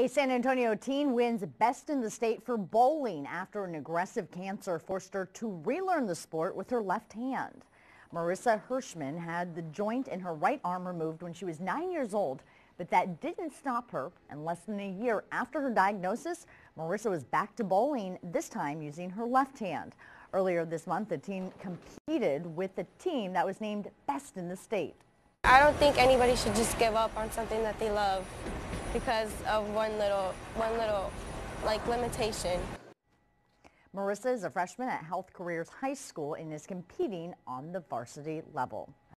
A San Antonio teen wins best in the state for bowling after an aggressive cancer forced her to relearn the sport with her left hand. Marisa Hirschmann had the joint in her right arm removed when she was nine years old, but that didn't stop her. And less than a year after her diagnosis, Marisa was back to bowling, this time using her left hand. Earlier this month, the team competed with the team that was named best in the state. I don't think anybody should just give up on something that they love because of one little, one little, like, limitation. Marisa is a freshman at Health Careers High School and is competing on the varsity level.